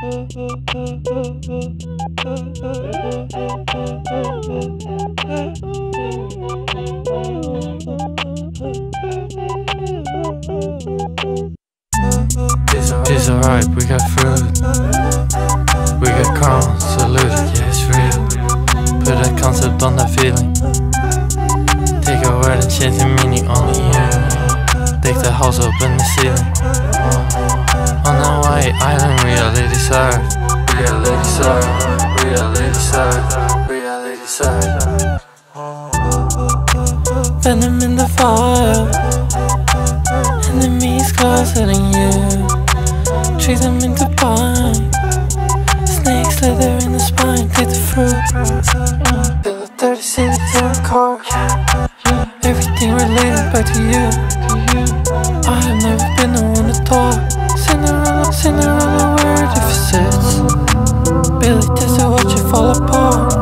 It's alright, we got fruit. We got calm, salute, yeah, it's real. Put a concept on that feeling. Take a word and change the meaning, only you. Take the house up in the ceiling. Reality side, reality side, reality side. Venom in the fire. Enemies closer than you. Treat them into pine. Snakes slither in the spine. Take the fruit. Feel the dirty city to a car. Everything related back to you. I have never been the one to talk. Cinderella, Cinderella, really test to watch it fall apart.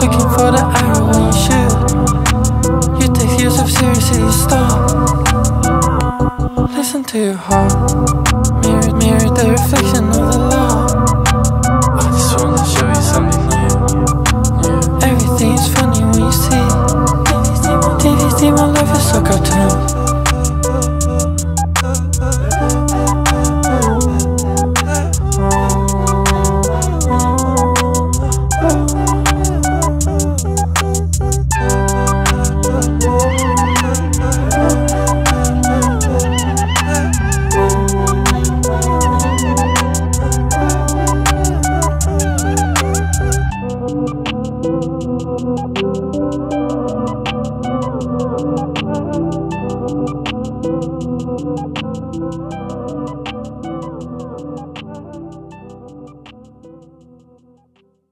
Looking for the arrow when you shoot. You take yourself seriously, you stop. Listen to your heart. Mirror, mirror the reflection of the law. I just wanna show you something new. new. Everything is funny when you see. DVC, demon, life is so good. Thank you.